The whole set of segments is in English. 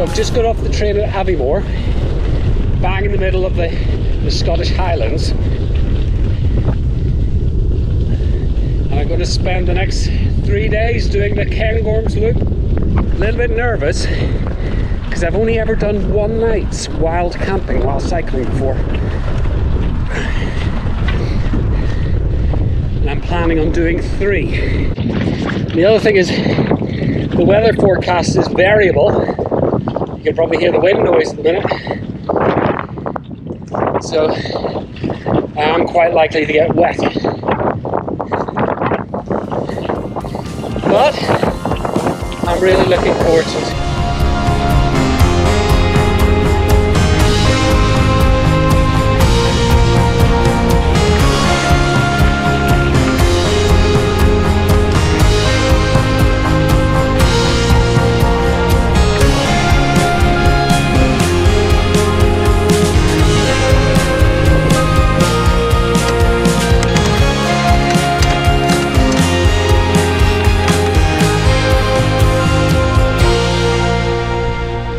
So I've just got off the train at Aviemore, bang in the middle of the, the Scottish Highlands. And I'm going to spend the next three days doing the Cairngorms loop. A little bit nervous because I've only ever done one night's wild camping while cycling before. And I'm planning on doing three. The other thing is the weather forecast is variable. You can probably hear the wind noise at the minute. So I am quite likely to get wet. But I'm really looking forward to it.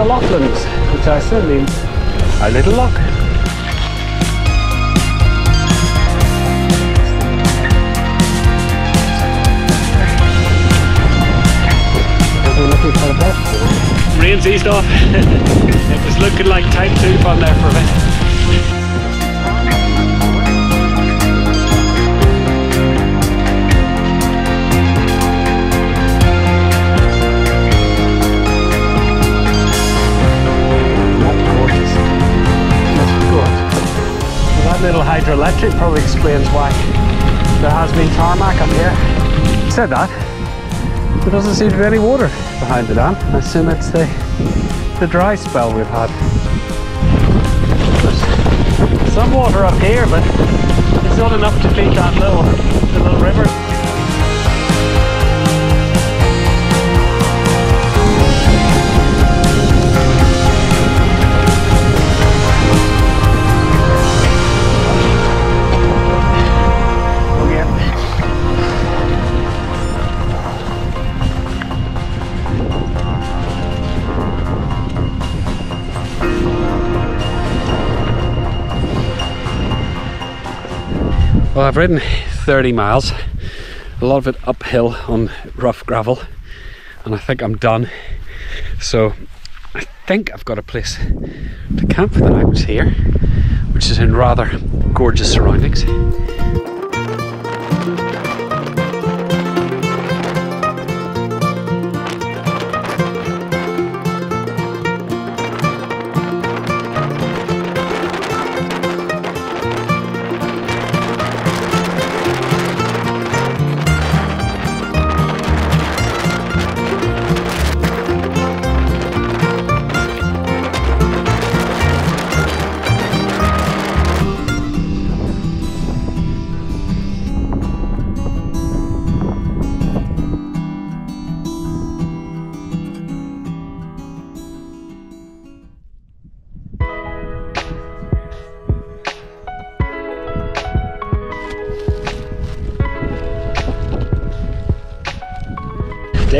The Lochlands, which I means a little luck. Rain's eased off. it was looking like type 2 fun there for a bit. Hydroelectric probably explains why there has been tarmac up here. Said that, there doesn't seem to be any water behind the dam. I assume it's the, the dry spell we've had. There's some water up here, but it's not enough to feed that little, the little river. Well, I've ridden 30 miles, a lot of it uphill on rough gravel, and I think I'm done. So I think I've got a place to camp for the night was here, which is in rather gorgeous surroundings.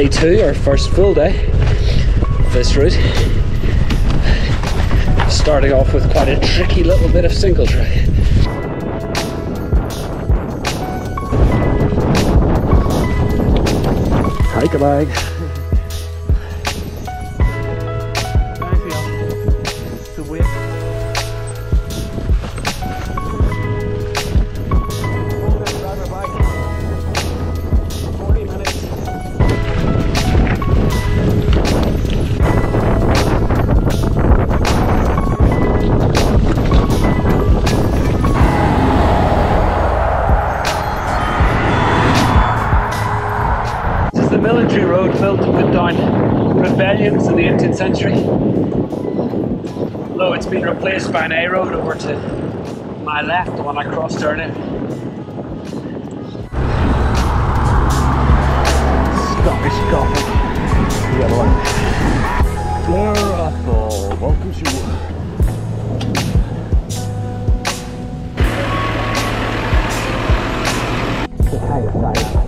Day two, our first full day of this route. Starting off with quite a tricky little bit of single track. Hike a bag. My left, the one I crossed earlier. Scottish Gothic. The other one. The highest side.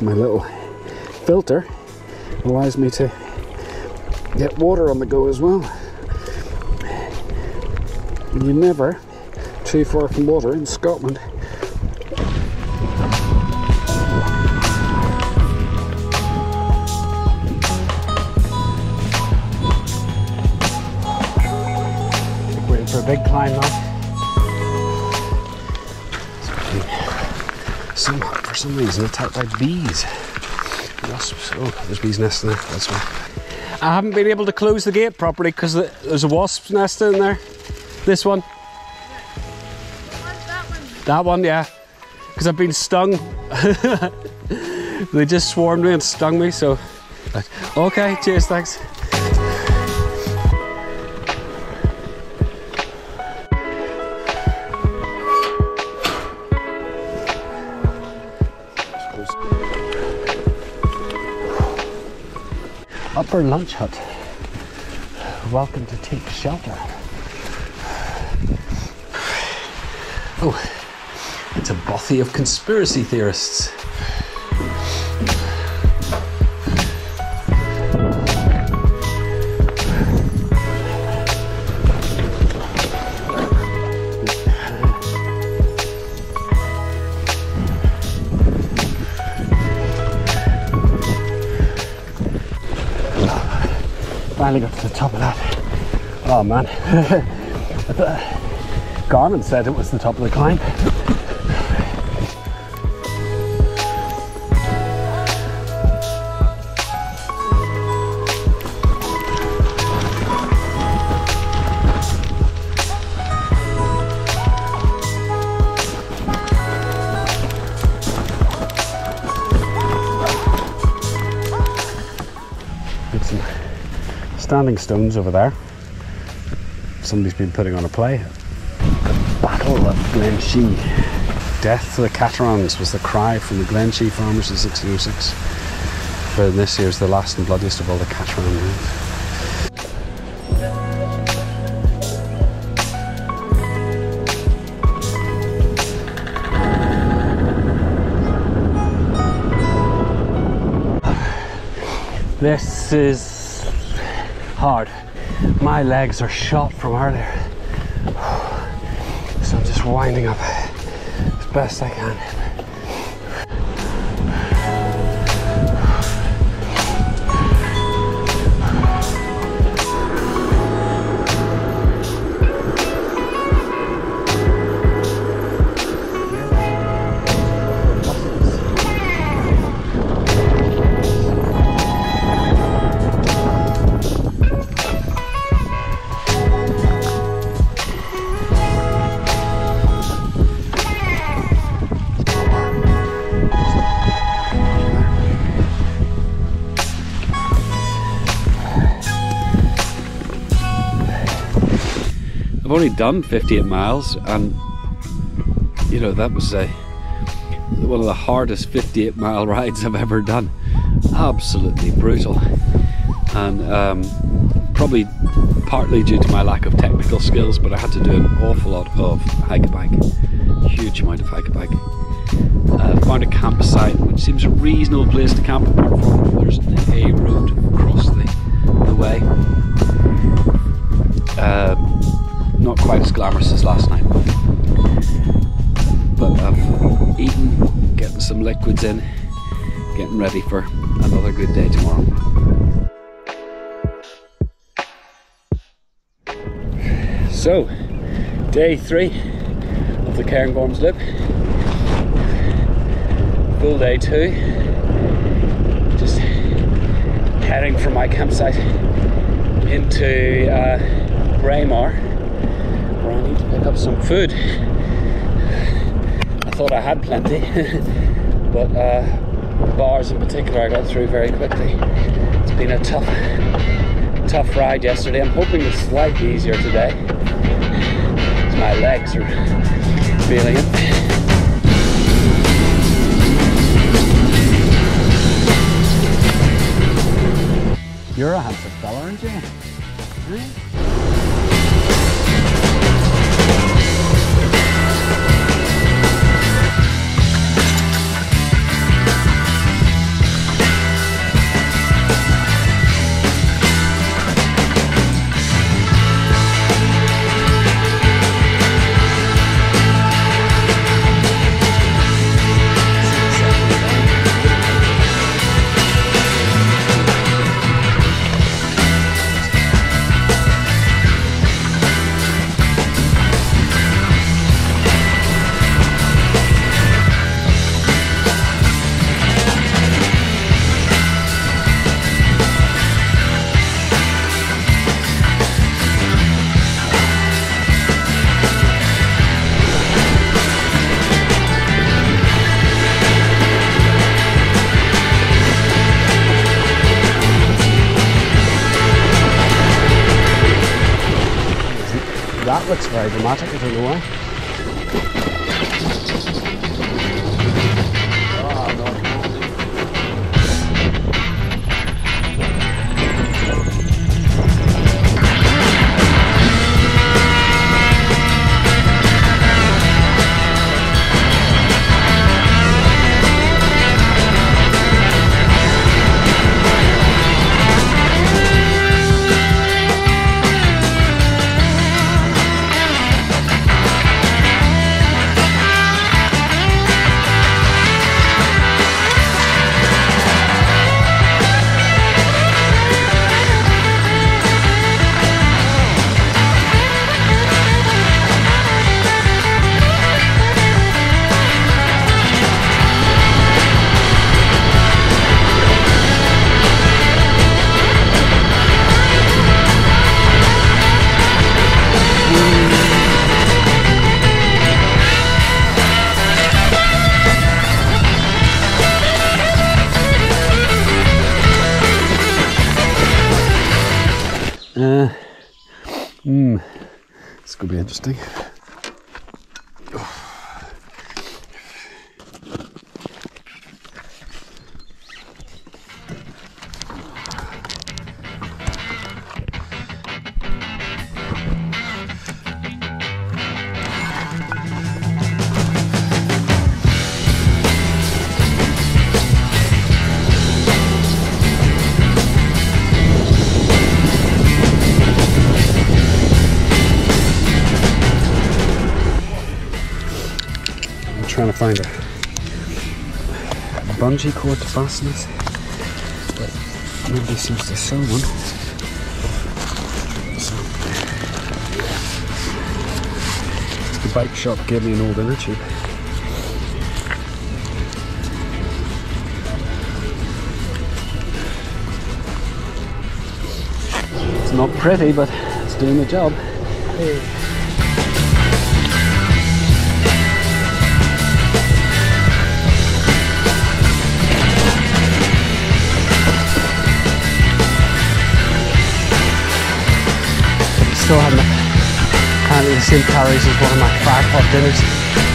My little filter allows me to get water on the go as well. You're never too far from water in Scotland. In for a big climb now. Some reason attacked by bees. Wasps. Oh, there's bees nesting there. That's why. I haven't been able to close the gate properly because there's a wasp's nest in there. This one. That one, yeah. Because I've been stung. they just swarmed me and stung me, so. Okay, cheers, thanks. Upper Lunch Hut. Welcome to take shelter. Oh, it's a bothy of conspiracy theorists. Finally got to the top of that. Oh man. Thought uh, Garmin said it was the top of the climb. Standing stones over there. Somebody's been putting on a play. The Battle of Glen Glenshee. Death to the Caterans was the cry from the Glen Glenshee farmers in 1606. For this year's the last and bloodiest of all the Cateran raids. This is hard. My legs are shot from earlier. So I'm just winding up as best I can. Only done 58 miles, and you know that was a one of the hardest 58 mile rides I've ever done. Absolutely brutal, and um, probably partly due to my lack of technical skills, but I had to do an awful lot of hike a bike, huge amount of hike a bike. Uh, found a campsite, which seems a reasonable place to camp apart from there's quite as glamorous as last night. But I've eaten, getting some liquids in, getting ready for another good day tomorrow. So, day three of the Cairngorms Loop. Full day two. Just heading from my campsite into uh, Braemar, up some food. I thought I had plenty, but uh, bars in particular I got through very quickly. It's been a tough, tough ride yesterday. I'm hoping it's slightly easier today. My legs are feeling it. You're a handsome fella, aren't you? Looks very Uh, mm, this could be interesting. Trying to find a bungee cord to fasten this, but nobody seems to sell one. So, the bike shop gave me an old inner tube. It's not pretty, but it's doing the job. Still haven't apparently the same calories as one of my Firepot dinners.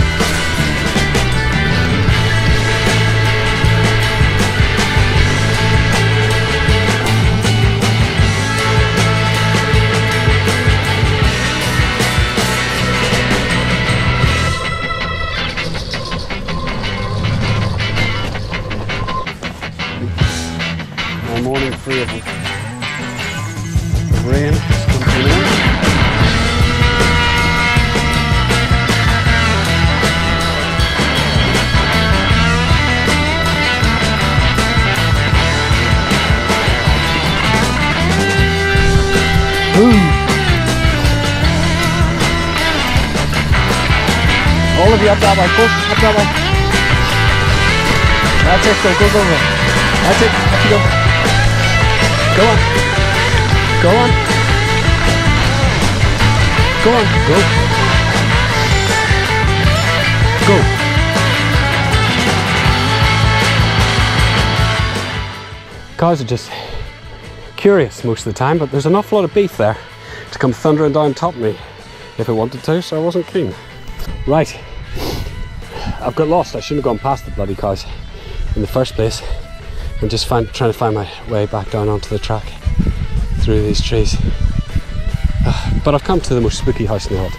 That's it, go, go, go, go. That's it, you go. Go on. Go on. Go on, go. Go. Guys are just curious most of the time, but there's an awful lot of beef there to come thundering down top me if it wanted to, so I wasn't keen. Right, I've got lost. I shouldn't have gone past the bloody cows in the first place I'm just find, trying to find my way back down onto the track through these trees. But I've come to the most spooky house in the world.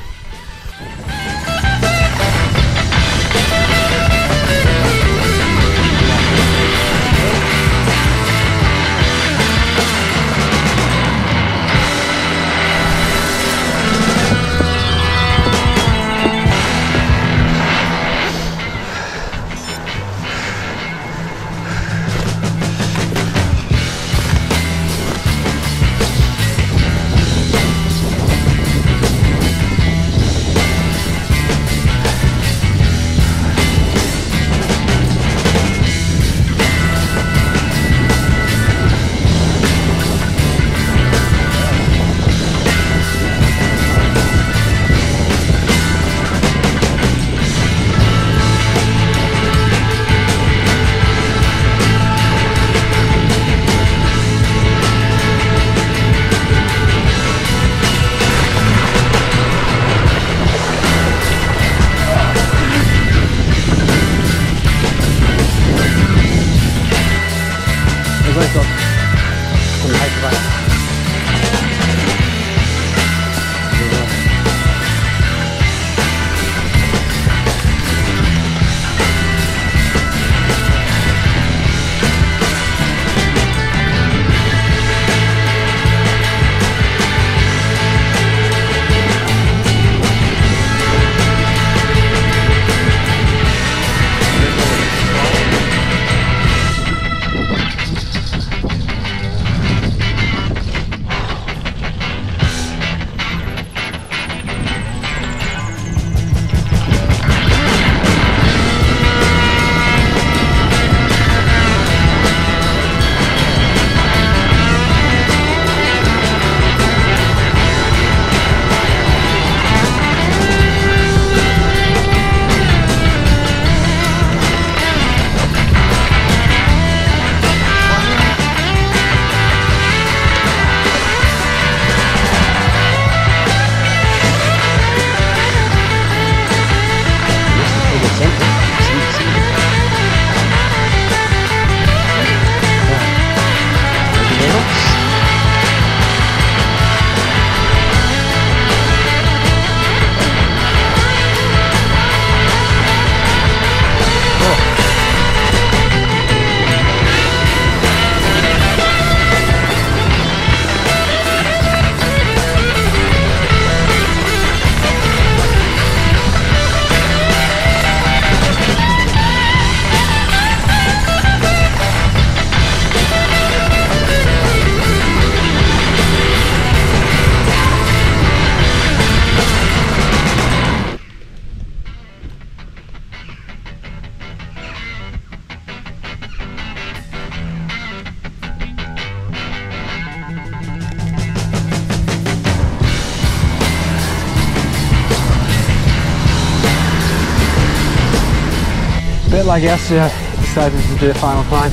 Bit like yesterday, decided to do a final climb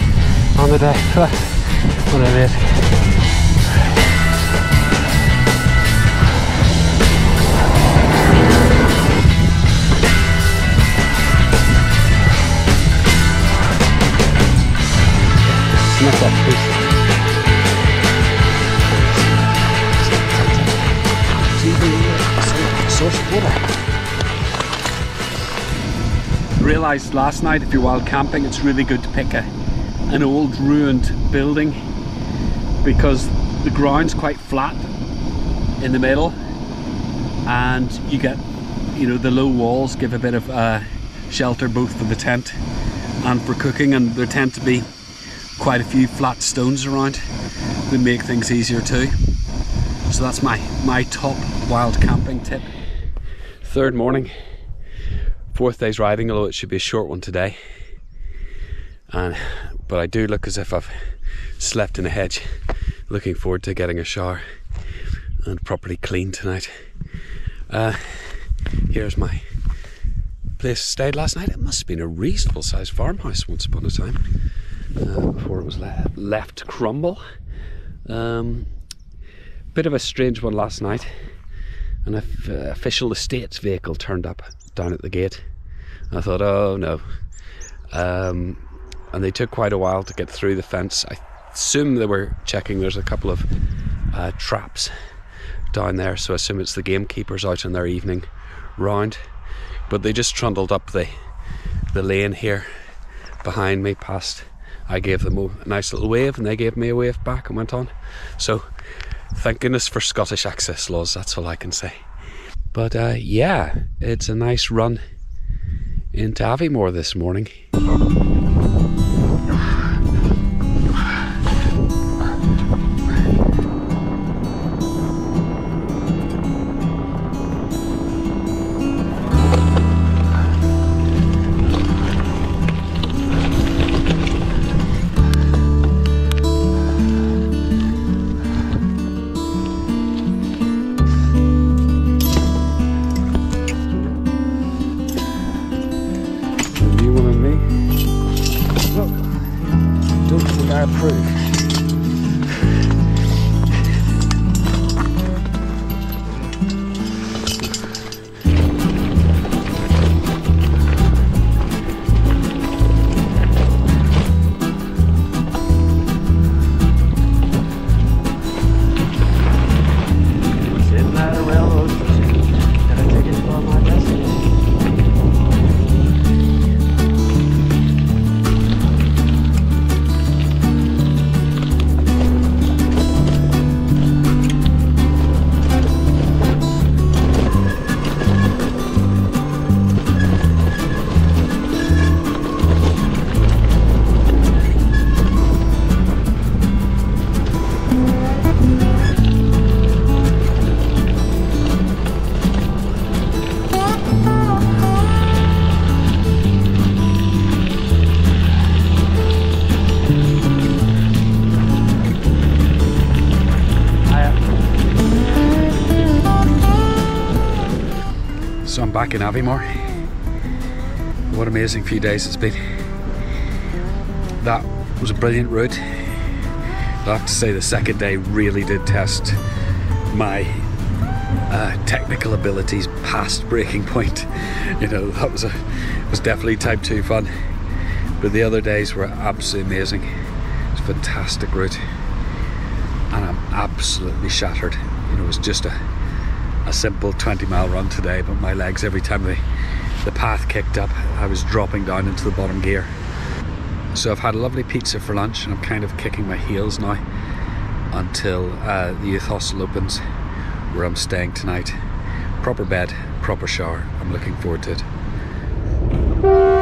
on the day, but what it is. Realised last night if you're wild camping it's really good to pick a, an old ruined building because the ground's quite flat in the middle and you get you know the low walls give a bit of uh, shelter both for the tent and for cooking and there tend to be quite a few flat stones around that make things easier too. So that's my my top wild camping tip. Third morning fourth day's riding, although it should be a short one today. And but I do look as if I've slept in a hedge. Looking forward to getting a shower and properly clean tonight. Uh, here's my place stayed last night. It must have been a reasonable sized farmhouse once upon a time uh, before it was le- left to crumble. Um, bit of a strange one last night. An uh, official estates vehicle turned up down at the gate. I thought, oh no. Um, and they took quite a while to get through the fence. I assume they were checking. There's a couple of uh, traps down there, so I assume it's the gamekeepers out on their evening round. But they just trundled up the the lane here behind me, past. I gave them a nice little wave, and they gave me a wave back and went on. So, thank goodness for Scottish access laws. That's all I can say. But uh, yeah, it's a nice run into Aviemore this morning. In Aviemore. What amazing few days it's been. That was a brilliant route. I have to say the second day really did test my uh, technical abilities past breaking point. You know, that was a was definitely type 2 fun. But the other days were absolutely amazing. It's a fantastic route. And I'm absolutely shattered. You know, it was just a a simple 20 mile run today, but my legs, every time the, the path kicked up, I was dropping down into the bottom gear. So I've had a lovely pizza for lunch and I'm kind of kicking my heels now until uh, the youth hostel opens where I'm staying tonight. Proper bed, proper shower. I'm looking forward to it.